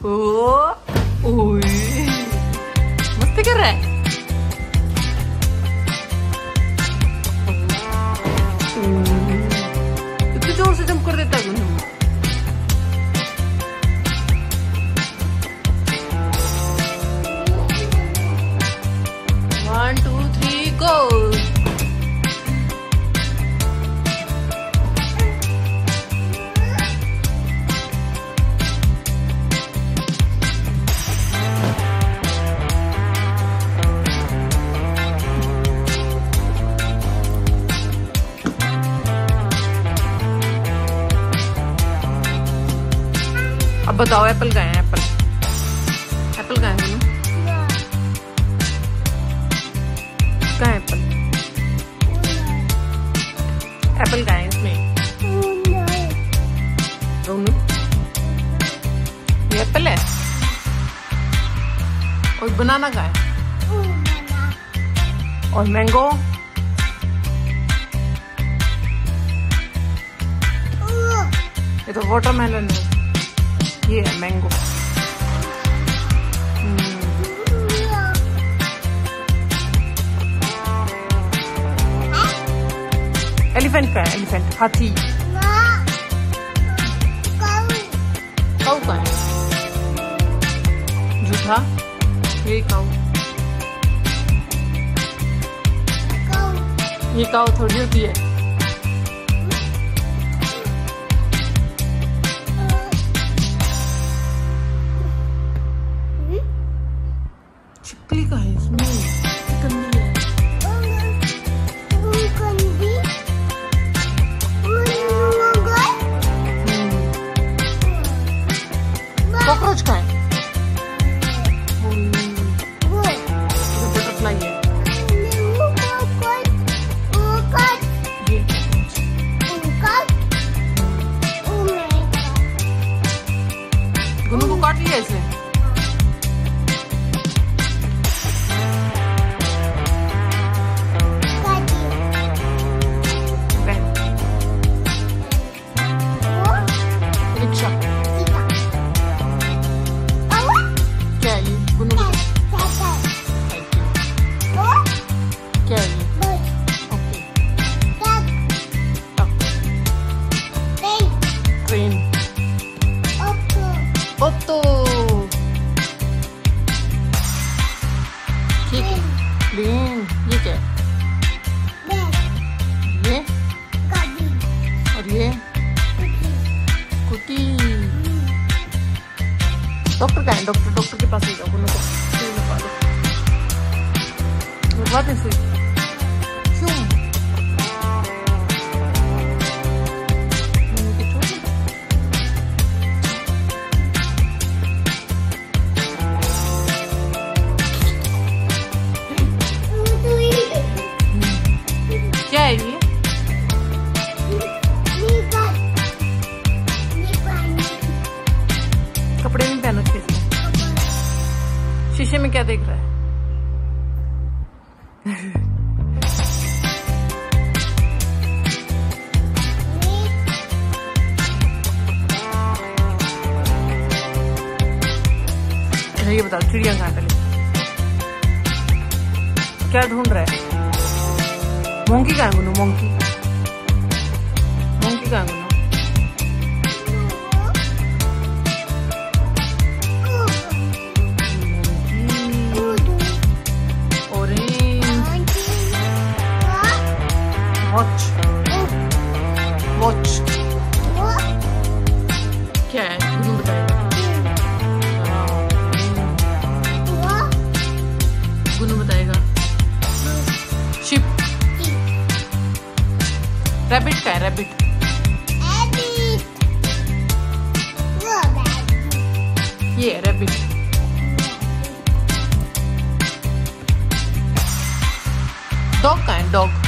ओ ओए मस्ती कर रहा है इतनी बताओ एप्पल का है एप्पल एप्पल का है कहाँ एप्पल एप्पल है इसमें. ये एप्पल है? और बनाना का है? और मैंगो ये तो वाटरमेलन है. ये है मैंगो एलिफेंट का है एलिफेंट हाथी काऊ का है जूठा ये काऊ ये काऊ थोड़ी होती है छिपकली का है इसमें। कॉकरोच का है। बटरफ्लाई है गुनू को काट लिया इसे। प्लेन ये क्या? है ये? और ये? कुटी। डॉक्टर का है, डॉक्टर डॉक्टर के पास ले जाओ गुनू को सुई लगवा ये बताओ चिड़िया कहाँ पहले क्या ढूंढ रहा है? मोंकी कहाँ गुनू? मोंकी। मोंकी कहाँ हाँ, गुनू बताएगा शिप रैबिट का है रैबिट ये है रैबिट डॉग का है dog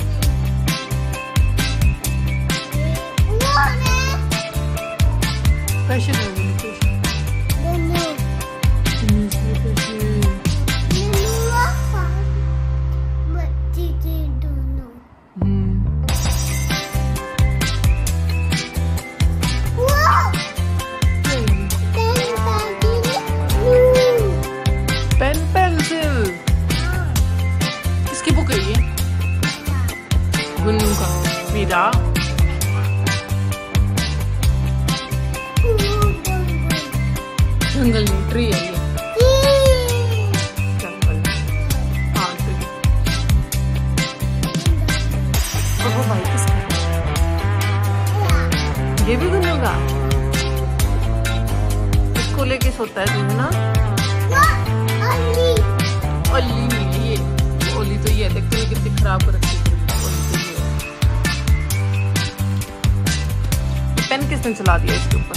जॉनी जॉनी पैसे दो गुन्नू का मेरा जंगल में ट्री है ये जंगल हाँ ट्री और वो भाई किसका ये भी गुन्नू का? इसको लेके सोता है तू ना? अली नहीं ये। ओली तो ये देखते हैं कितनी खराब कर रखी पेन किसने चला दिया इसके ऊपर?